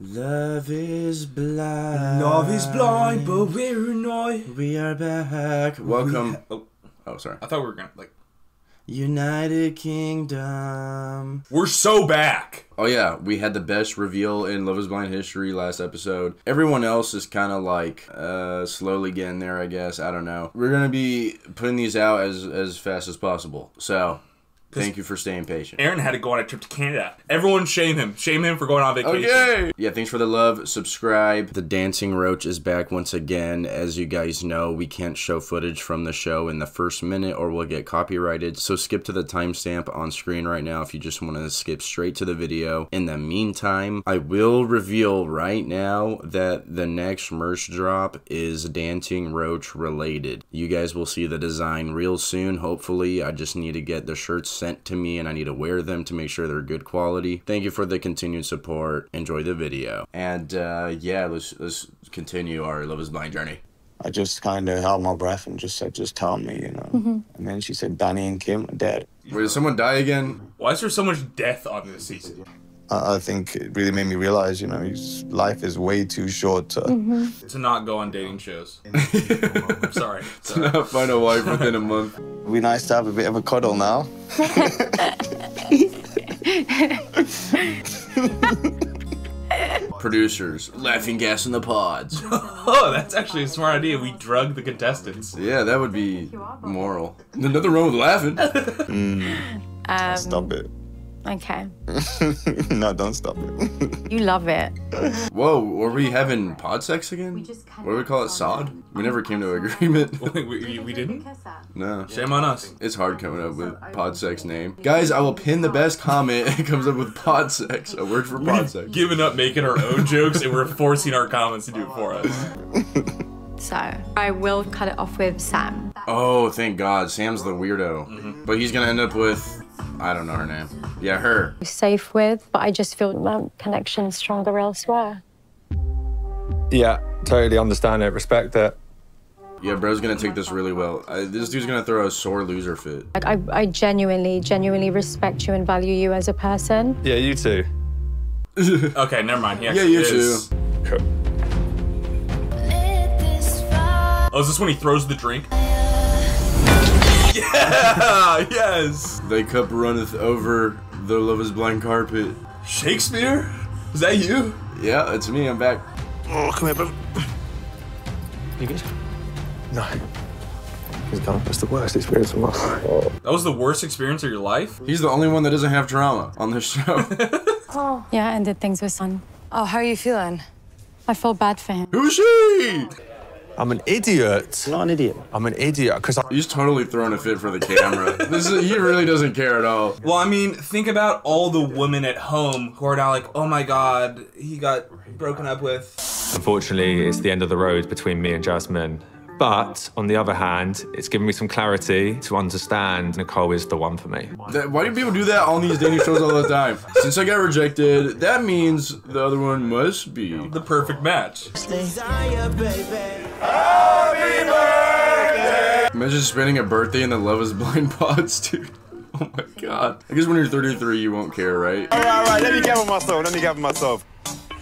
Love is blind. Love is blind, but we're annoyed. We are back. Welcome. Oh, Oh, sorry. I thought we were gonna like. United Kingdom. We're so back. Oh yeah, we had the best reveal in Love is Blind history last episode. Everyone else is kind of like uh, slowly getting there, I guess. I don't know. We're gonna be putting these out as as fast as possible. So, thank you for staying patient. Aaron had to go on a trip to Canada. Everyone shame him. Shame him for going on vacation. Okay. Yeah, thanks for the love. Subscribe. The Dancing Roach is back once again. As you guys know, we can't show footage from the show in the first minute or we'll get copyrighted. So skip to the timestamp on screen right now if you just want to skip straight to the video. In the meantime, I will reveal right now that the next merch drop is Dancing Roach related. You guys will see the design real soon, hopefully. I just need to get the shirts sent to me and I need to wear them to make sure they're good quality. Thank you for the continued support. Enjoy the video. And uh, yeah, let's let's continue our Love is Blind journey. I just kind of held my breath and just said, just tell me, you know. And then she said, Danny and Kim are dead. Wait, did someone die again? Why is there so much death on this season? I, I think it really made me realize, you know, life is way too short to. To not go on dating shows. I'm sorry. sorry. Not find a wife within a month. It'd be nice to have a bit of a cuddle now. Producers, laughing gas in the pods. Oh, that's actually a smart idea. We drug the contestants. Yeah, that would be moral. There's nothing wrong with laughing. Um, Stop it. Okay. no, don't stop it. You love it. Whoa, were we having pod sex again? What do we call it? Sod? We never came to agreement. we, we, we didn't? no. Shame on us. It's hard coming up with pod sex name. Guys, I will pin the best comment that comes up with pod sex. A word for pod sex. Giving up making our own jokes and we're forcing our comments to do it for us. So I will cut it off with Sam. Oh, thank God. Sam's the weirdo. Mm-hmm. But he's gonna end up with I don't know her name. Yeah, her. Safe with, but I just feel my connection stronger elsewhere. Yeah, totally understand it, respect it. Yeah, bro's gonna take this really well. I, this dude's gonna throw a sore loser fit. Like I, I genuinely, genuinely respect you and value you as a person. Yeah, you too. Okay, never mind. He Yeah, actually you too. is. Cool. Oh, is this when he throws the drink? Yeah! Yes! Thy cup runneth over the love is blind carpet. Shakespeare? Is that you? Yeah, it's me. I'm back. Oh, come here, bro. You good? No. He's gone. That's the worst experience of my life. That was the worst experience of your life? He's the only one that doesn't have trauma on this show. Oh. Yeah, I ended things with Son. Oh, how are you feeling? I feel bad for him. Who's she? I'm an idiot. Not an idiot. I'm an idiot because He's totally throwing a fit for the camera. this is, he really doesn't care at all. Well, I mean, think about all the women at home who are now like, oh my god, he got broken up with. Unfortunately, it's the end of the road between me and Jasmine. But on the other hand, it's given me some clarity to understand Nicole is the one for me. That- why do people do that on these dating shows all the time? Since I got rejected, that means the other one must be. The perfect match. Imagine spending a birthday in the Love is Blind pods, dude. Oh my god. I guess when you're 33, you won't care, right? All right, all right, let me gather myself. Let me gather myself.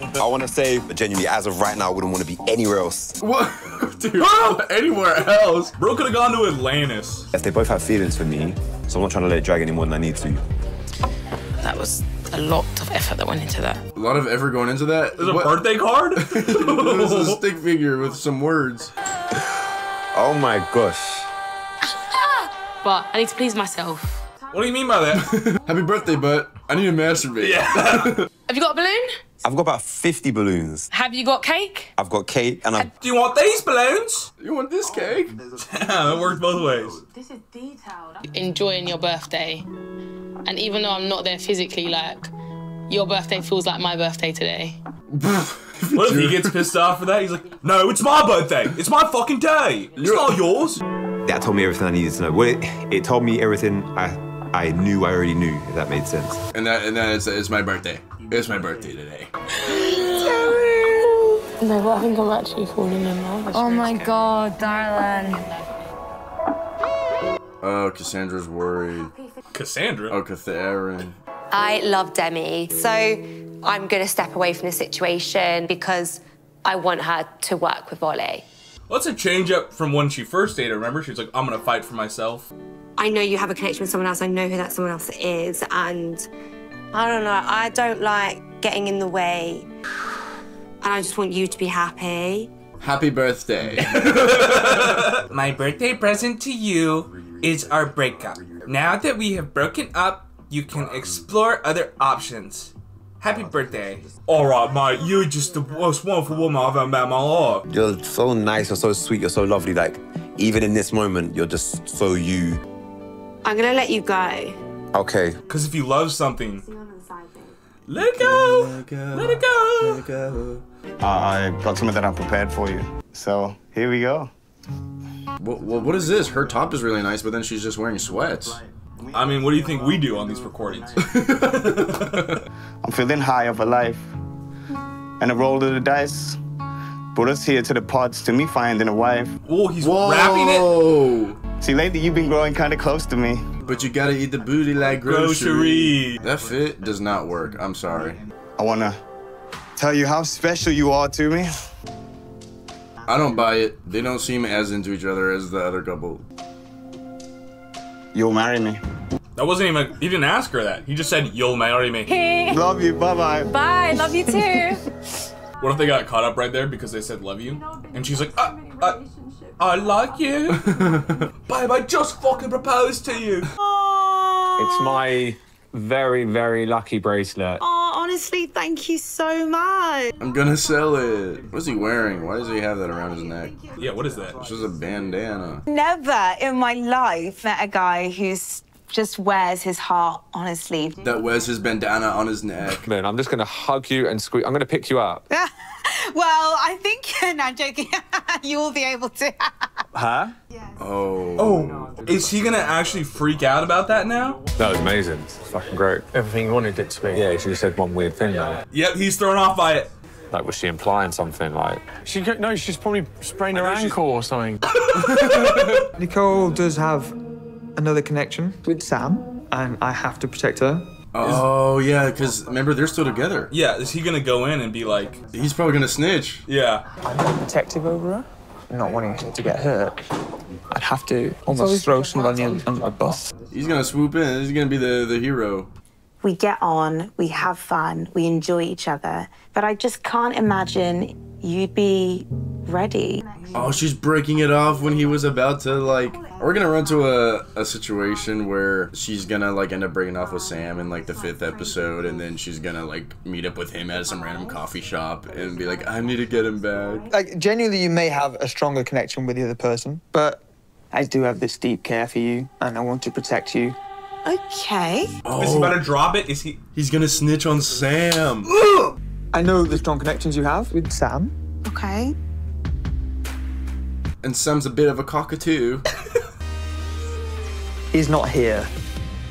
I want to say, but genuinely, as of right now, I wouldn't want to be anywhere else. What? Dude, anywhere else? Bro could have gone to Atlantis. If they both have feelings for me, so I'm not trying to let it drag any more than I need to. That was a lot of effort that went into that. A lot of effort going into that. There's a What- birthday card? This is a stick figure with some words. Oh my gosh. But I need to please myself. what do you mean by that? Happy birthday, butt. I need to masturbate. Yeah. Have you got a balloon? I've got about 50 balloons. Have you got cake? I've got cake and I've. do you want these balloons? You want this cake? Oh, yeah, it works both ways. This is detailed. Enjoying your birthday. And even though I'm not there physically, like, your birthday feels like my birthday today. What if he gets pissed off for that? He's like, no, it's my birthday. It's my fucking day. It's not yours. That told me everything I needed to know. Well, it, it told me everything I I knew I already knew, if that made sense. And that and that is it's my birthday. It's my birthday today. No, but I think I'm actually falling in love. Oh my god, darling. Oh, Cassandra's worried. Cassandra. Oh, Catherine. I love Demi. So I'm going to step away from the situation because I want her to work with Ollie. What's a change up from when she first dated? Remember, she was like, "I'm gonna fight for myself." I know you have a connection with someone else. I know who that someone else is, and I don't know. I don't like getting in the way, and I just want you to be happy. Happy birthday. My birthday present to you is our breakup. Now that we have broken up, you can explore other options. Happy birthday. Alright, mate, you're just the most wonderful woman I've ever met in my life. You're so nice, you're so sweet, you're so lovely. Like, even in this moment, you're just so you. I'm gonna let you go. Okay. Because if you love something, let it go. Let it go. Uh, I got something that I'm prepared for you. So here we go. what, what, what is this? Her top is really nice, but then she's just wearing sweats. I mean, what do you think we do on these recordings? I'm feeling high of a life. And a roll of the dice brought us here to the pods to me finding a wife. Oh, he's rapping it. See, lately you've been growing kind of close to me. But you gotta eat the booty like grocery. Grocery. That fit does not work. I'm sorry. I wanna tell you how special you are to me. I don't buy it. They don't seem as into each other as the other couple. You'll marry me. That wasn't even. He didn't ask her that. He just said, "You'll marry me." Love you. Bye bye. Bye. Love you too. What if they got caught up right there because they said "love you," and she's like, uh, uh, "I like you, babe. I just fucking proposed to you." It's my very, very lucky bracelet. Oh, honestly, thank you so much. I'm gonna sell it. What's he wearing? Why does he have that around his neck? Yeah, what is that? It's just a bandana. Never in my life met a guy who's just wears his heart on his sleeve. That wears his bandana on his neck. Man, I'm just gonna hug you and squeeze. I'm gonna pick you up. well, I think, no, I'm joking. you will be able to. Huh? Oh. Oh, is he gonna actually freak out about that now? That was amazing. It's fucking great. Everything you wanted it to be. Yeah, she just said one weird thing though. Yep, he's thrown off by it. Like, was she implying something? Like, She no, she's probably sprained her I she's- ankle or something. Nicole does have another connection with Sam, and I have to protect her. Oh yeah, because remember they're still together. Yeah, is he gonna go in and be like? He's probably gonna snitch. Yeah. I'm protective over her, not wanting her to get hurt. I'd have to almost throw somebody under under the bus. He's gonna swoop in. He's gonna be the the hero. We get on, we have fun, we enjoy each other. But I just can't imagine you'd be ready. Oh, she's breaking it off when he was about to like. We're gonna run to a, a situation where she's gonna like end up breaking off with Sam in like the fifth episode, and then she's gonna like meet up with him at some random coffee shop and be like, "I need to get him back." Like, genuinely, you may have a stronger connection with the other person, but I do have this deep care for you, and I want to protect you. Okay. Oh. Is he about to drop it? Is he? He's gonna snitch on Sam. I know the strong connections you have with Sam. Okay. And Sam's a bit of a cockatoo. He's not here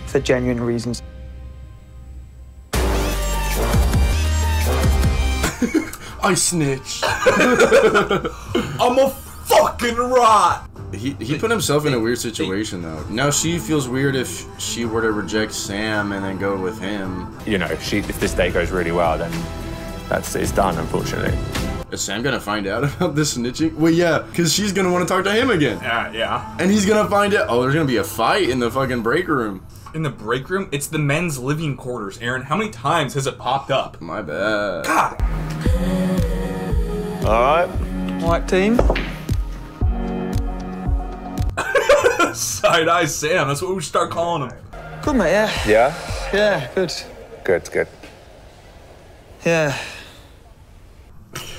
for genuine reasons. I snitch. I'm a fucking rat. He, he put himself in a weird situation though. Now she feels weird if she were to reject Sam and then go with him. you know, if she if this day goes really well, then that's it's done. Unfortunately. Is Sam gonna find out about this snitching? Well, yeah, because she's gonna want to talk to him again. Yeah, yeah. And he's gonna find out. Oh, there's gonna be a fight in the fucking break room. In the break room, it's the men's living quarters. Aaron, how many times has it popped up? My bad. God. All right. White team. Side eye Sam. That's what we start calling him. Good, mate, yeah. Yeah. Yeah, good. Good. Good. Yeah.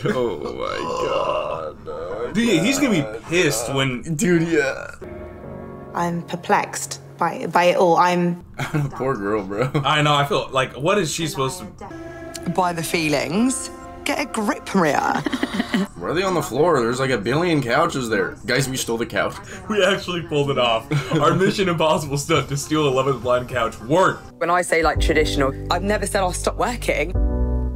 Oh my god. Dude, he's gonna be pissed when. Dude, yeah. I'm perplexed by, by it all. I'm. I'm a poor girl, bro. I know. I feel like what is she supposed to? By the feelings. Get a grip, Maria. Where are they on the floor? There's like a billion couches there. Guys, we stole the couch. We actually pulled it off. Our Mission Impossible stunt to steal a Love Blind couch worked. when I say like traditional, I've never said I'll stop working.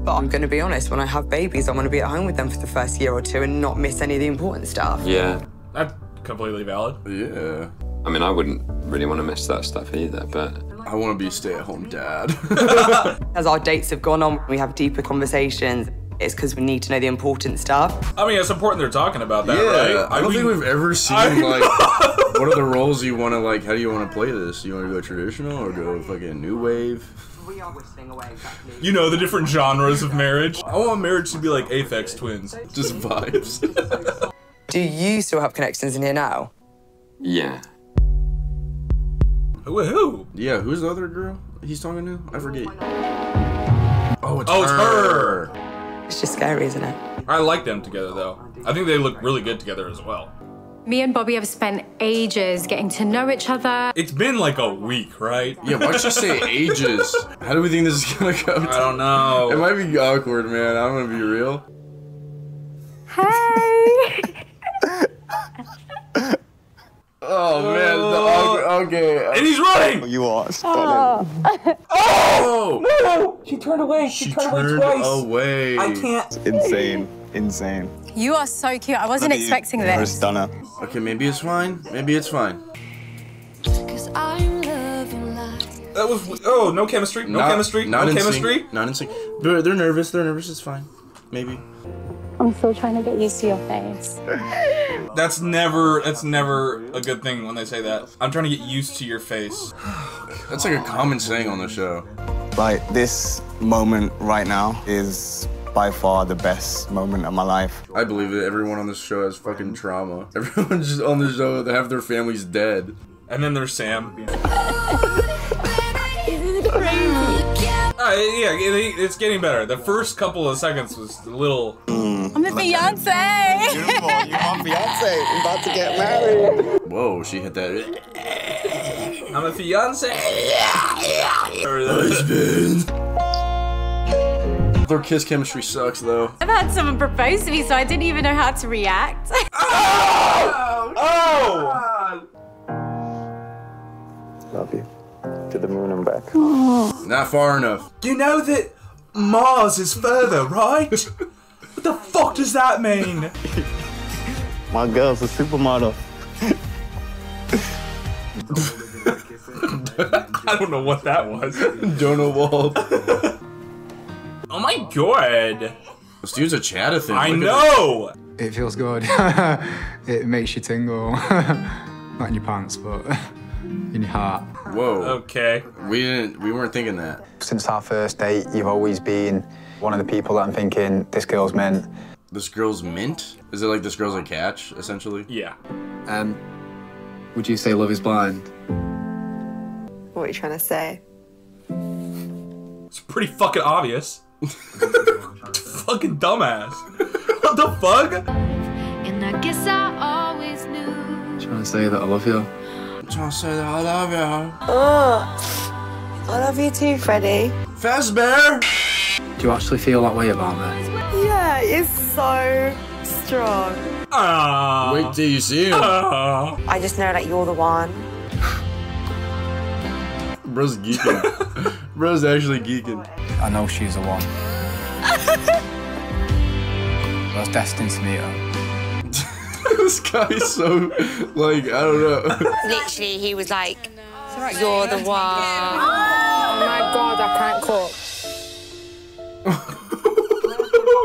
But I'm going to be honest, when I have babies, I want to be at home with them for the first year or two and not miss any of the important stuff. Yeah. That's completely valid. Yeah. I mean, I wouldn't really want to miss that stuff either, but I want to be a stay-at-home dad. As our dates have gone on, we have deeper conversations. It's because we need to know the important stuff. I mean, it's important they're talking about that, yeah, right? I don't think we've ever seen I like what are the roles you want to like? How do you want to play this? You want to go traditional or go fucking new wave? You know the different genres of marriage. I want marriage to be like Aphex Twins, just vibes. Do you still have connections in here now? Yeah. Who? Who? Yeah, who's the other girl he's talking to? I forget. Oh, it's Oh, it's her. her. It's just scary, isn't it? I like them together though. I think they look really good together as well. Me and Bobby have spent ages getting to know each other. It's been like a week, right? Yeah, why'd you say ages? How do we think this is gonna go? I don't know. It might be awkward, man. I'm gonna be real. Hey! Oh man, the awkward. Oh. Okay. And he's running. You are. Oh! oh! No! She turned away. She, She turned, turned away twice. away. I can't. It's Insane. Insane. You are so cute. I wasn't Look at you. expecting You're a stunner. Okay, maybe it's fine. Maybe it's fine. That was oh no chemistry, no Not- chemistry, not no chemistry. Sync, not in sync. They're, they're nervous. They're nervous. It's fine. Maybe. I'm still trying to get used to your face. That's never that's never a good thing when they say that. I'm trying to get used to your face. That's like a common saying on the show. Like this moment right now is by far the best moment of my life. I believe that Everyone on this show has fucking trauma. Everyone just on the show, they have their families dead. And then there's Sam. Uh, yeah, it- it's getting better. The first couple of seconds was a little. I'm a fiance. Beautiful. You my fiance. I'm about to get married. Whoa, she hit that. I'm a fiance. Their kiss chemistry sucks though. I've had someone propose to me, so I didn't even know how to react. Oh! oh Love you. To the moon and back. Oh! Not far enough. You know that Mars is further, right? what the fuck does that mean? My girl's a supermodel. I don't know what that was. Donut Wald. Oh my god. This dude's a chattathan. I know. It feels good. it makes you tingle. Not in your pants, but in your heart. Whoa. Okay. We didn't. We weren't thinking that. Since our first date, you've always been one of the people that I'm thinking this girl's meant. This girl's mint. Is it like this girl's a catch, essentially? Yeah. Um, would you say love is blind? What are you trying to say? It's pretty fucking obvious. fucking dumbass. What the fuck? And I guess I always knew. Trying to say that I love you. I'm trying to say that I love you. Oh, I love you too, Freddie. Fast bear. Do you actually feel that way about me? Yeah, it's so strong. Ah. Wait till you see him. Ah. I just know that you're the one. Bro's geeking. Bro's actually geeking. I know she's the one. I was destined to meet her. this guy's so like I don't know. Literally, he was like, "You're the one." Oh my god, I can't cook.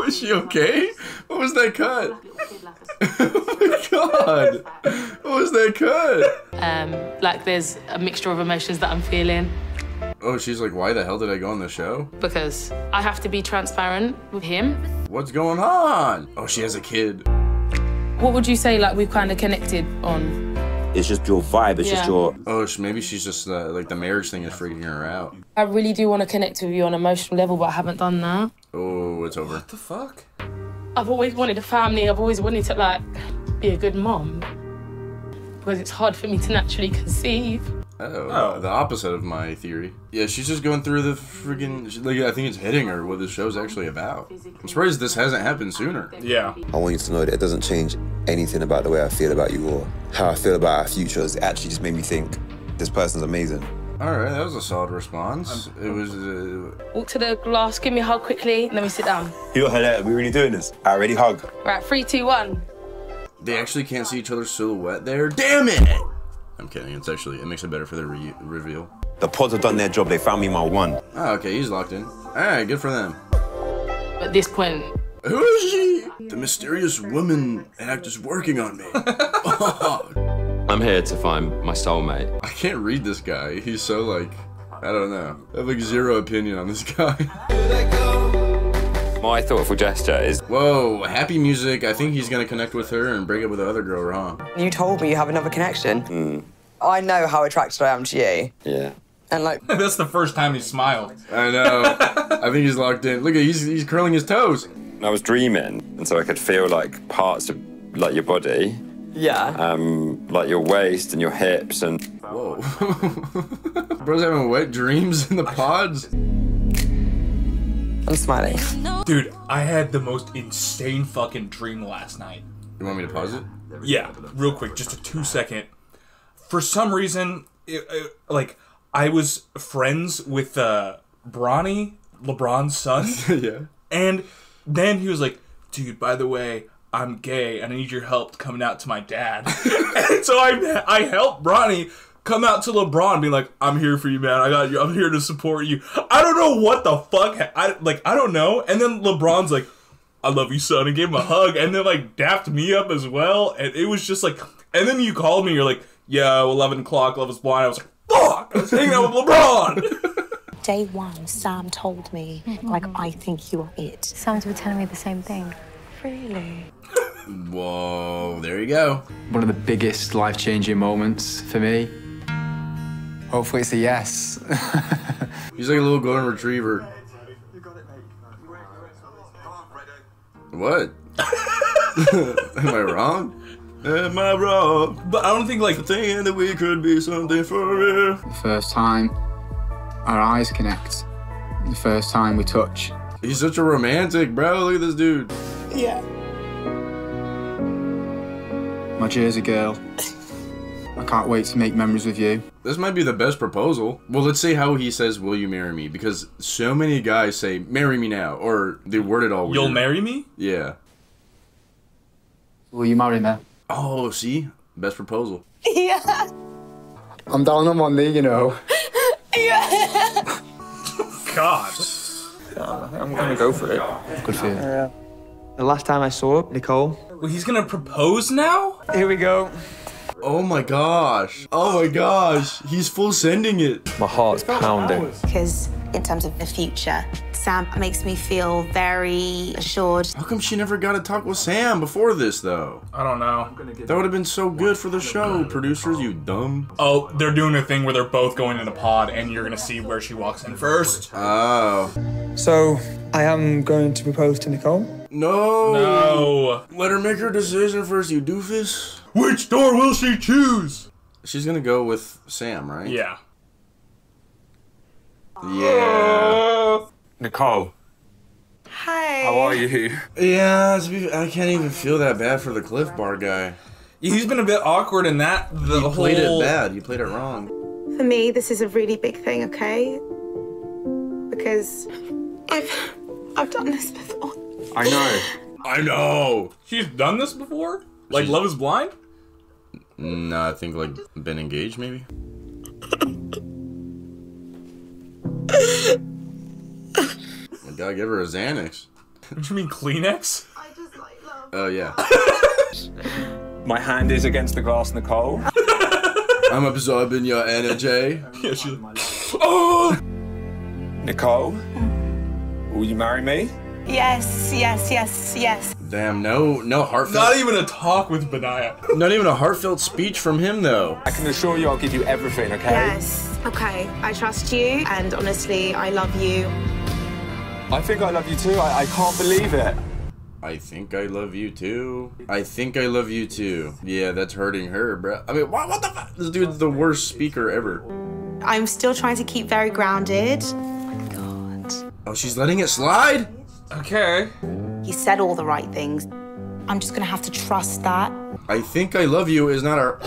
Is she okay? What was that cut? oh my god! What was that cut? Um, like there's a mixture of emotions that I'm feeling Oh, she's like, why the hell did I go on the show? because I have to be transparent with him. What's going on? Oh, she has a kid. What would you say like we've kind of connected on? It's just your vibe. It's just your. Oh, maybe she's just uh, like the marriage thing is freaking her out. I really do want to connect with you on an emotional level, but I haven't done that. Oh, it's over. What the fuck? I've always wanted a family. I've always wanted to like be a good mom because it's hard for me to naturally conceive. Oh, Oh. the opposite of my theory. Yeah, she's just going through the freaking. she- Like, I think it's hitting her what the show's actually about. I'm surprised this hasn't happened sooner. Yeah. I want you to know that it doesn't change anything about the way I feel about you or how I feel about our futures. It actually just made me think this person's amazing. All right, that was a solid response. It was. Uh, Walk to the glass, give me a hug quickly, and then we sit down. Yo, hello, we really doing this? I already hug. Right, three, two, one. they actually can't see each other's silhouette there. Damn it! I'm kidding. It's actually it makes it better for the re- reveal. The pods have done their job. They found me my one. Oh, okay, he's locked in. Alright, good for them. At this point, Who is she? The mysterious woman act is working on me. I'm here to find my soulmate. I can't read this guy. He's so like, I don't know. I have like zero opinion on this guy. My thoughtful gesture is Whoa, happy music. I think he's gonna connect with her and break up with the other girl, huh? You told me you have another connection. Hmm. I know how attracted I am to you. Yeah. And like, That's the first time he smiled. I know. I think he's locked in. Look at he's he's curling his toes. I was dreaming, and so I could feel like parts of like your body, yeah. um, like your waist and your hips, and Whoa. Bro's having wet dreams in the pods. I'm smiling. Dude, I had the most insane fucking dream last night. You want me to pause it? Yeah, real quick, just a two second. For some reason, it, it- like I was friends with uh, Bronny, LeBron's son, yeah. and then he was like, "Dude, by the way, I'm gay, and I need your help coming out to my dad." and so I I helped Bronny come out to LeBron, be like, "I'm here for you, man. I got you. I'm here to support you." I don't know what the fuck. I like I don't know. And then LeBron's like, "I love you, son," and gave him a hug, and then like dapped me up as well. And it was just like, and then you called me. You're like, "Yeah, 11 o'clock. Love is blind." I was like, "Fuck!" I was hanging out with LeBron. Day one, Sam told me, mm-hmm. like, I think you are it. Sam's been telling me the same thing. Really? Whoa, there you go. One of the biggest life changing moments for me. Hopefully, it's a yes. He's like a little golden retriever. What? Am I wrong? Am I wrong? But I don't think like thinking that we could be something for real. the first time our eyes connect, the first time we touch. He's such a romantic, bro. Look at this dude. Yeah. My Jersey girl. I can't wait to make memories with you. This might be the best proposal. Well, let's see how he says, "Will you marry me?" Because so many guys say, "Marry me now," or they word it all weird. You'll marry me? Yeah. Will you marry me? Oh, see, best proposal. Yeah. I'm down on one knee, you know. Yeah. God. I'm gonna go for it. Good for you. Uh, the last time I saw Nicole. Well, he's gonna propose now? Here we go. Oh my gosh. Oh my gosh. He's full sending it. My heart's pounding. Because in terms of the future, Sam makes me feel very assured. How come she never got to talk with Sam before this, though? I don't know. That would have been so good for the show, producers, you dumb. Oh, they're doing a thing where they're both going in a pod, and you're gonna see where she walks in first. Oh. So I am going to propose to Nicole. No. No. Let her make her decision first, you doofus. Which door will she choose? She's gonna go with Sam, right? Yeah. Yeah. Nicole, Hi. how are you? Yeah, to be- I can't even feel that bad for the Clif Bar guy. He's been a bit awkward in that. The You whole played it bad. You played it wrong. For me, this is a really big thing, okay? Because I've I've done this before. I know. I know. She's done this before? Like Love is Blind? No, I think like been engaged maybe. I gotta give her a Xanax. What you mean Kleenex? Oh yeah. My hand is against the glass, Nicole. I'm absorbing your energy. Yeah, she's oh! Nicole, will you marry me? Yes, yes, yes, yes. Damn, no, no heartfelt. Not even a talk with Benaya. Not even a heartfelt speech from him though. I can assure you I'll give you everything, okay? Yes. Okay. I trust you, and honestly, I love you. I think I love you too. I, I can't believe it. I think I love you too. I think I love you too. Yeah, that's hurting her, bro. I mean, what, what the fuck? This dude's the worst speaker ever. I'm still trying to keep very grounded. Oh, she's letting it slide? Okay. He said all the right things. I'm just gonna have to trust that. I think I love you is not our.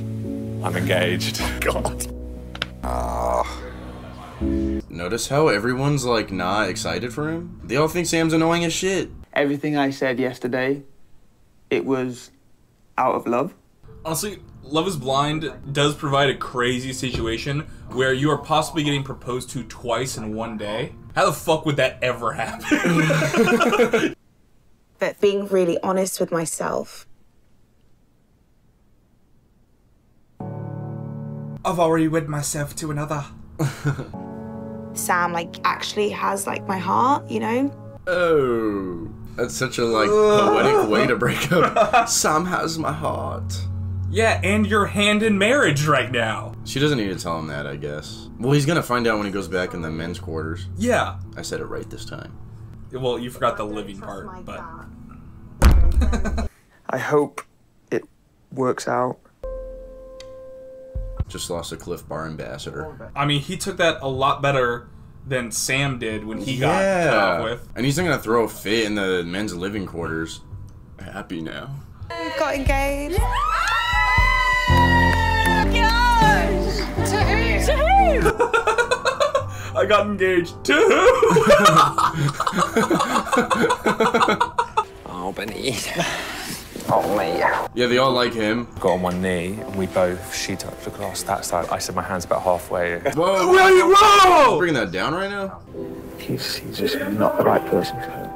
I'm engaged. God. Ah. Notice how everyone's like not excited for him? They all think Sam's annoying as shit. Everything I said yesterday, it was out of love. Honestly, Love is Blind does provide a crazy situation where you are possibly getting proposed to twice in one day. How the fuck would that ever happen? But being really honest with myself. I've already wed myself to another. Sam like actually has like my heart, you know? Oh, that's such a like poetic way to break up. Sam has my heart. yeah, and your hand in marriage right now. She doesn't need to tell him that, I guess. Well, he's gonna find out when he goes back in the men's quarters. Yeah. I said it right this time. Well, you forgot the living part, but I hope it works out. Just lost a Clif Bar ambassador. I mean, he took that a lot better than Sam did when he got cut off with. and he's not gonna throw a fit in the men's living quarters. Happy now. We got engaged. I got engaged to Oh, Benny. Oh, mate. Yeah, they all like him. Got on one knee, and we both, she took the glass that side. I said my hand's about halfway. Whoa! Whoa! Whoa! Bring that down right now. He's, he's just not the right person for her.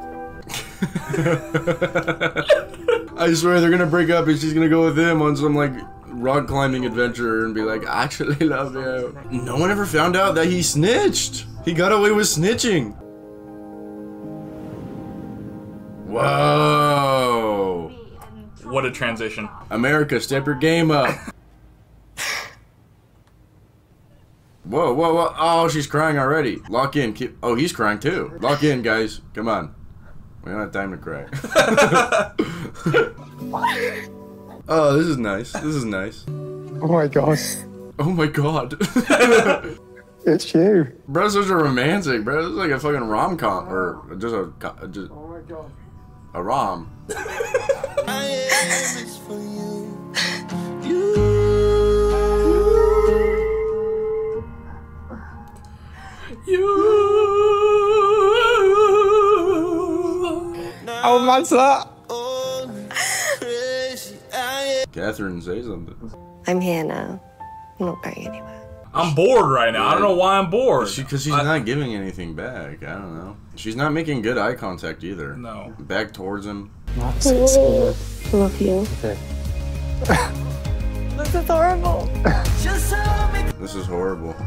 I swear they're gonna break up and she's gonna go with him on some like rock climbing adventure and be like, I actually love you. No one ever found out that he snitched. He got away with snitching. Whoa. What a transition. America, step your game up. Whoa, whoa, whoa. Oh, she's crying already. Lock in. Keep. Oh, he's crying too. Lock in, guys. Come on. We don't have time to cry. oh, this is nice. This is nice. Oh my gosh. Oh my god. It's you. bro, such a romantic, bro. This is like a fucking rom com or just a co- just oh a rom. Oh, man's that? Catherine, say something. I'm here now. I'm not going anywhere. I'm bored right now. I don't know why I'm bored. Because she's not giving anything back. I don't know. She's not making good eye contact either. No. Back towards him. Love you. This is horrible. This is horrible.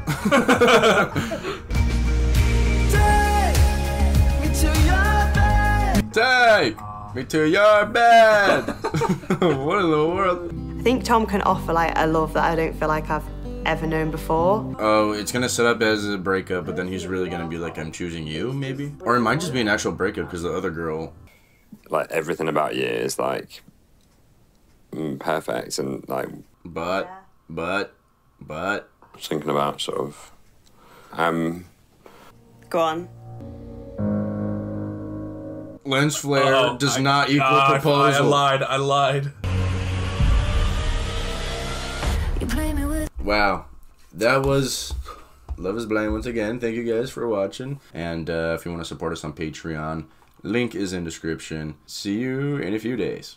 Take me to your bed. what in the world? I think Tom can offer like a love that I don't feel like I've ever known before. Oh, it's gonna set up as a breakup, but then he's really gonna be like, "I'm choosing you," maybe, or it might just be an actual breakup because the other girl. Like everything about you is like mm, perfect, and like But, but, but. Thinking about sort of, um, Go on. Lens flare Uh-oh. does I- not equal I- proposal. I lied. I lied. Wow, that was Love is Blind once again. Thank you guys for watching, and uh, if you want to support us on Patreon, link is in description. See you in a few days.